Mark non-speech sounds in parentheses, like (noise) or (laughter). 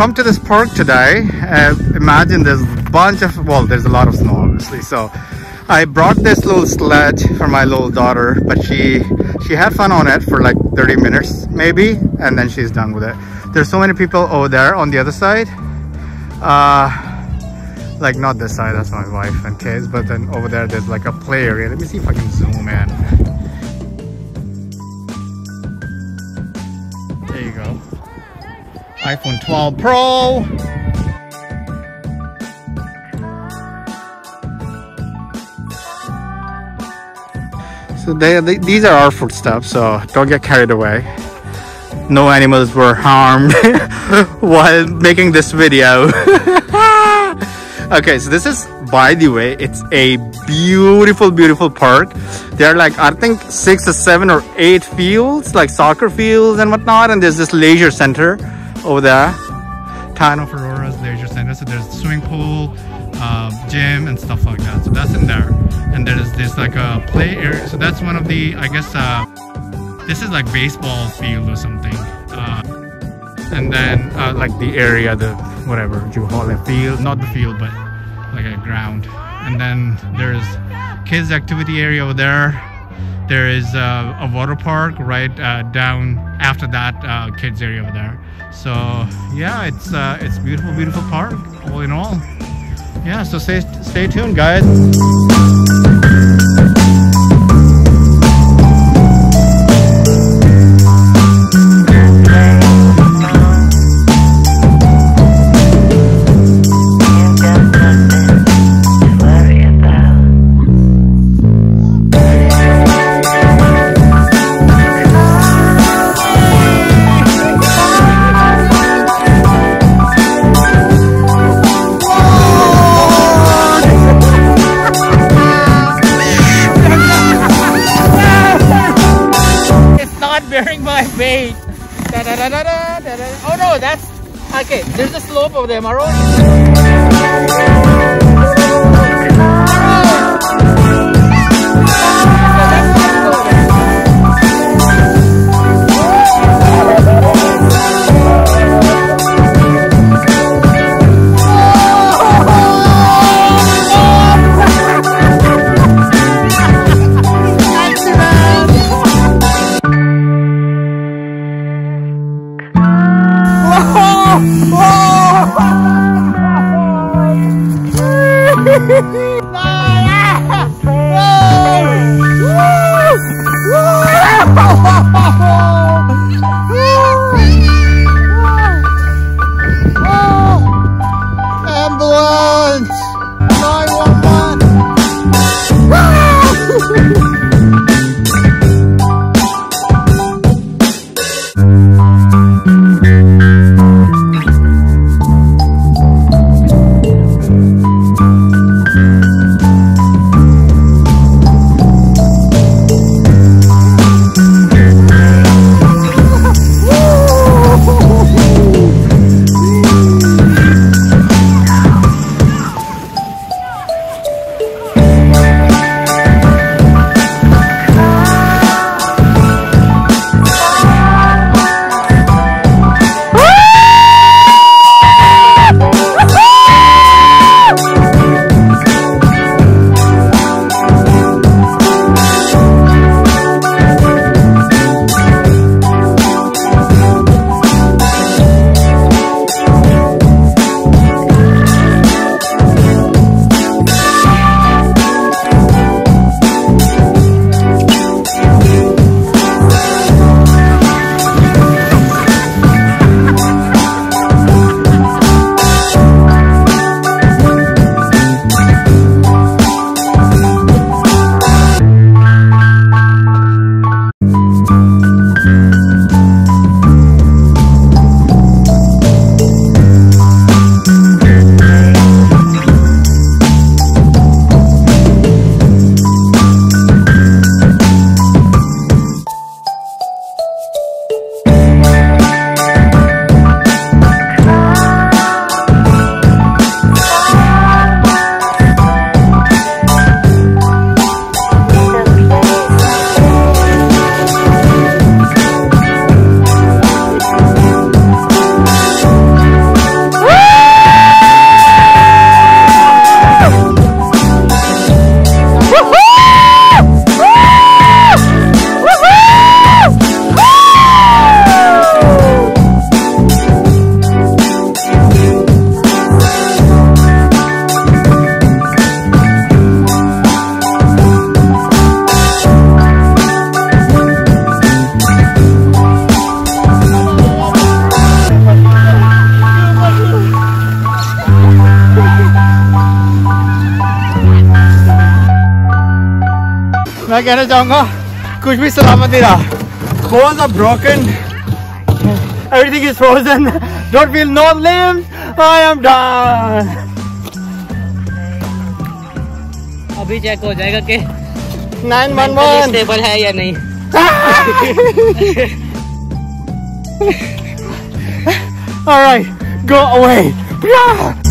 come to this park today. Uh, imagine there's a bunch of, well, there's a lot of snow obviously. So I brought this little sled for my little daughter, but she she had fun on it for like 30 minutes maybe, and then she's done with it. There's so many people over there on the other side. Uh, like not this side, that's my wife and kids, but then over there there's like a play area. Let me see if I can zoom in. iPhone 12 Pro. So they, they, these are our footsteps, so don't get carried away. No animals were harmed (laughs) while making this video. (laughs) okay, so this is, by the way, it's a beautiful, beautiful park. There are like, I think six or seven or eight fields, like soccer fields and whatnot. And there's this leisure center over there. Town of Aurora's leisure center. So there's swimming pool, uh, gym and stuff like that. So that's in there and there is this like a play area so that's one of the I guess uh, this is like baseball field or something uh, and then uh, like the area the whatever you field not the field but like a ground and then there's kids activity area over there there is uh, a water park right uh, down after that uh, kids area over there. So yeah it's it's beautiful beautiful park all in all. Yeah so stay stay tuned guys Oh no, that's okay. There's a slope over there, Maro. Woo! (laughs) मैं कहना चाहूँगा कुछ भी सलामत नहीं रहा। Bones are broken everything is frozen don't feel no limbs I am done अभी check हो जाएगा कि नाइन वन वन स्टेबल है या नहीं। (laughs) All right, go away. Yeah.